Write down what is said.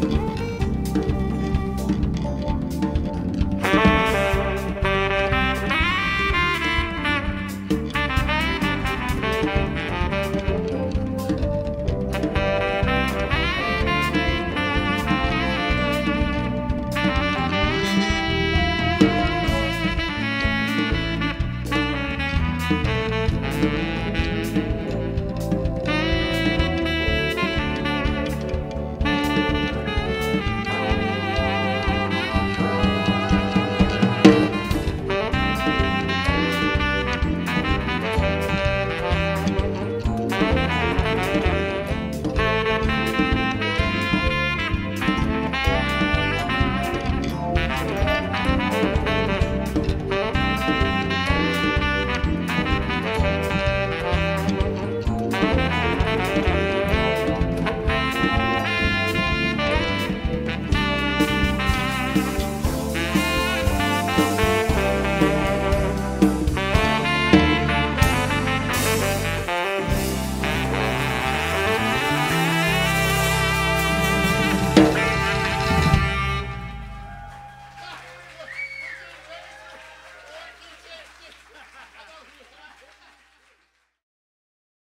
Thank